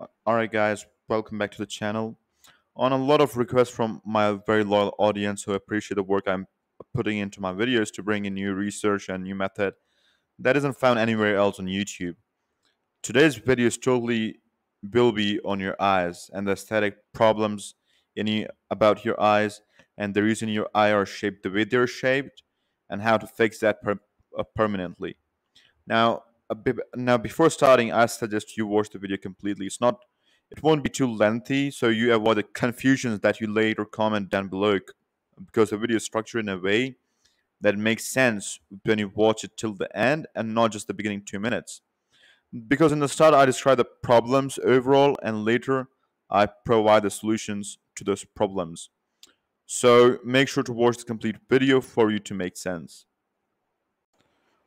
Uh, Alright, guys, welcome back to the channel. On a lot of requests from my very loyal audience who appreciate the work I'm putting into my videos to bring in new research and new method that isn't found anywhere else on YouTube. Today's video is totally will be on your eyes and the aesthetic problems in you, about your eyes and the reason your eye are shaped the way they're shaped and how to fix that per, uh, permanently. Now, now before starting, I suggest you watch the video completely. It's not, it won't be too lengthy, so you avoid the confusions that you later comment down below, because the video is structured in a way that makes sense when you watch it till the end and not just the beginning two minutes. Because in the start, I describe the problems overall, and later I provide the solutions to those problems. So make sure to watch the complete video for you to make sense.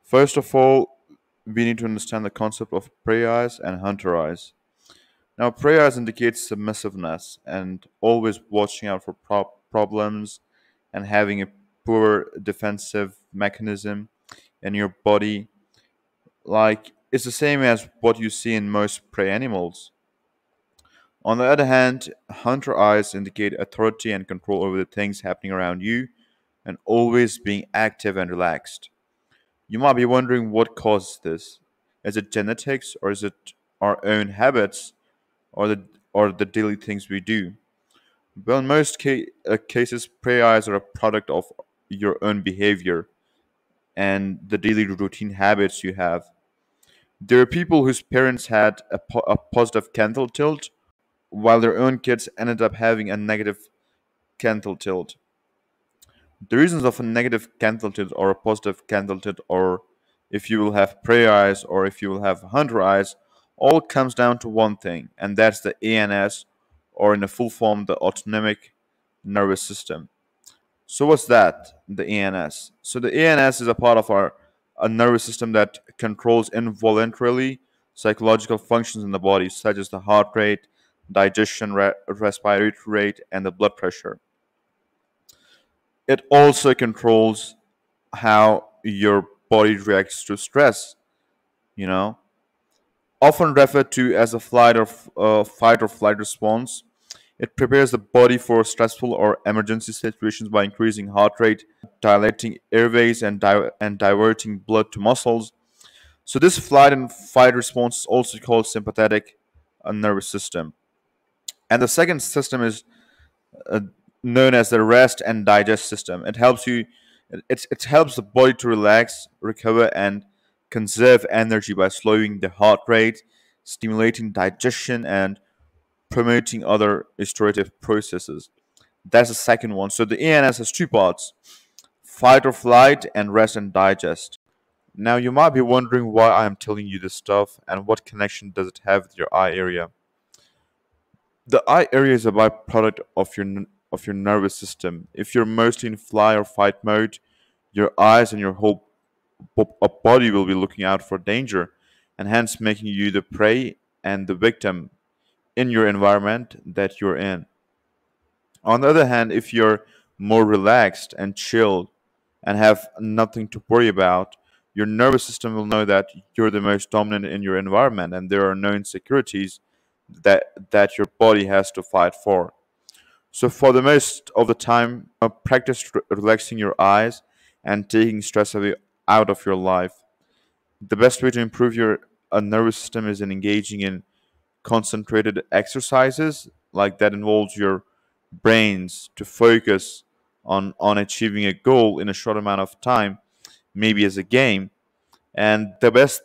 First of all, we need to understand the concept of prey eyes and hunter eyes. Now, prey eyes indicates submissiveness and always watching out for pro problems and having a poor defensive mechanism in your body. Like, it's the same as what you see in most prey animals. On the other hand, hunter eyes indicate authority and control over the things happening around you and always being active and relaxed. You might be wondering what causes this. Is it genetics or is it our own habits or the or the daily things we do? Well, in most ca- uh, cases, prey eyes are a product of your own behavior and the daily routine habits you have. There are people whose parents had a, po- a positive canthal tilt, while their own kids ended up having a negative canthal tilt. The reasons of a negative canthal tilt or a positive canthal tilt, or if you will have prey eyes or if you will have hunter eyes, all comes down to one thing, and that's the ANS, or in a full form, the autonomic nervous system. So what's that? The ANS. So the ANS is a part of our a nervous system that controls involuntarily psychological functions in the body, such as the heart rate, digestion, re- respiratory rate, and the blood pressure it also controls how your body reacts to stress you know? Often referred to as a flight or uh, fight or flight response it prepares the body for stressful or emergency situations by increasing heart rate dilating airways and, di- and diverting blood to muscles. So this flight and fight response is also called sympathetic uh, nervous system. And the second system is uh, known as the rest and digest system. It helps you it, it helps the body to relax, recover and conserve energy by slowing the heart rate, stimulating digestion and promoting other restorative processes. That's the second one. So the ANS has two parts fight or flight and rest and digest. Now you might be wondering why I am telling you this stuff and what connection does it have with your eye area. The eye area is a byproduct of your of your nervous system. If you're mostly in fly or fight mode, your eyes and your whole uh, body will be looking out for danger and hence making you the prey and the victim in your environment that you're in. On the other hand, if you're more relaxed and chilled and have nothing to worry about, your nervous system will know that you're the most dominant in your environment and there are no insecurities that that your body has to fight for. So for the most of the time, uh, practice re relaxing your eyes and taking stress out of your life. The best way to improve your uh, nervous system is in engaging in concentrated exercises, like that involves your brains to focus on on achieving a goal in a short amount of time, maybe as a game. And the best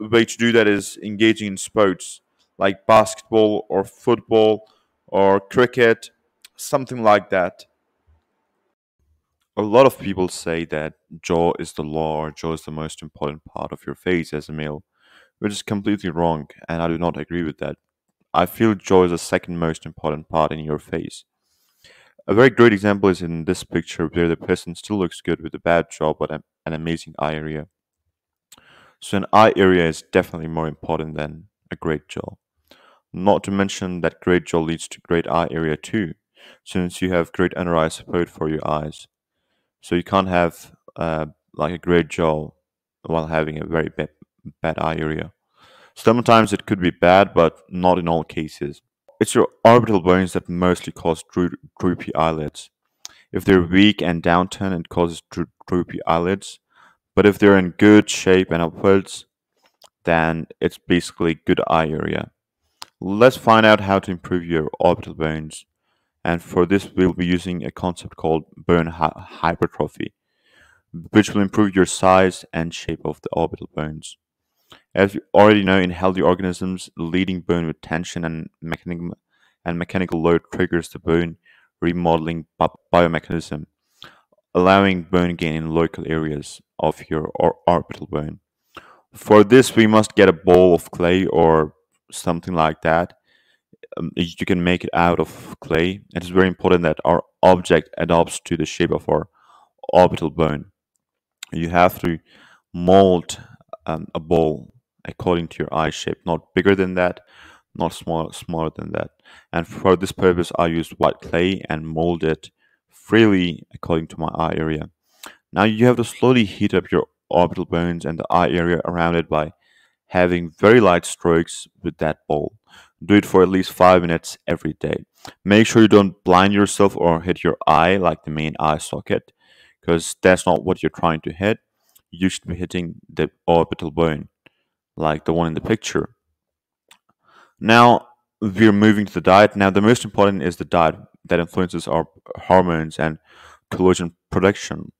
way to do that is engaging in sports like basketball or football or cricket something like that. A lot of people say that jaw is the law or jaw is the most important part of your face as a male, which is completely wrong, and I do not agree with that. I feel jaw is the second most important part in your face. A very great example is in this picture where the person still looks good with a bad jaw but an amazing eye area. So an eye area is definitely more important than a great jaw. Not to mention that great jaw leads to great eye area too since you have great under eye support for your eyes. So you can't have uh, like a great jaw while having a very bad, bad eye area. Sometimes it could be bad, but not in all cases. It's your orbital bones that mostly cause dro- droopy eyelids. If they're weak and downturned, it causes dro- droopy eyelids. But if they're in good shape and upwards, then it's basically good eye area. Let's find out how to improve your orbital bones. And for this, we'll be using a concept called bone hy- hypertrophy, which will improve your size and shape of the orbital bones. As you already know, in healthy organisms, leading bone with tension and mechanical, and mechanical load triggers the bone remodeling biomechanism, allowing bone gain in local areas of your or orbital bone. For this, we must get a bowl of clay or something like that. Um, you can make it out of clay. It is very important that our object adapts to the shape of our orbital bone. You have to mold um, a bowl according to your eye shape, not bigger than that, not smaller, smaller than that. And for this purpose, I used white clay and mold it freely according to my eye area. Now you have to slowly heat up your orbital bones and the eye area around it by having very light strokes with that bowl. Do it for at least 5 minutes every day. Make sure you don't blind yourself or hit your eye like the main eye socket because that's not what you're trying to hit. You should be hitting the orbital bone like the one in the picture. Now we're moving to the diet. Now the most important is the diet that influences our hormones and collagen production.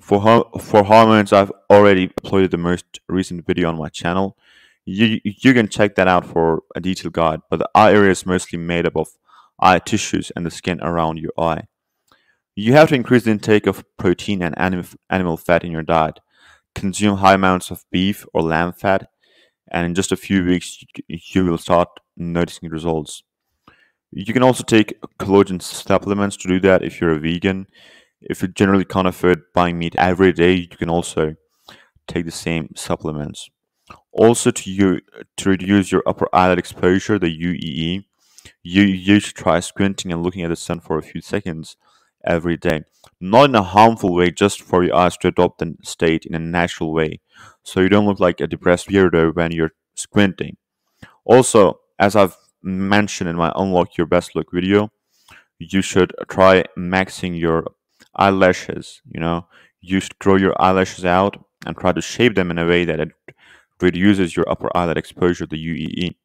For for hormones, I've already uploaded the most recent video on my channel. You you can check that out for a detailed guide. But the eye area is mostly made up of eye tissues and the skin around your eye. You have to increase the intake of protein and anim animal fat in your diet. Consume high amounts of beef or lamb fat and in just a few weeks you will start noticing results. You can also take collagen supplements to do that if you're a vegan. If you generally can't afford buying meat every day, you can also take the same supplements. Also, to you to reduce your upper eyelid exposure, the UEE, you you should try squinting and looking at the sun for a few seconds every day. Not in a harmful way, just for your eyes to adopt the state in a natural way so you don't look like a depressed weirdo when you're squinting. Also, as I've mentioned in my Unlock Your Best Look video, you should try maxing your eyelashes. You know, you should grow your eyelashes out and try to shape them in a way that it reduces your upper eyelid exposure, the UEE.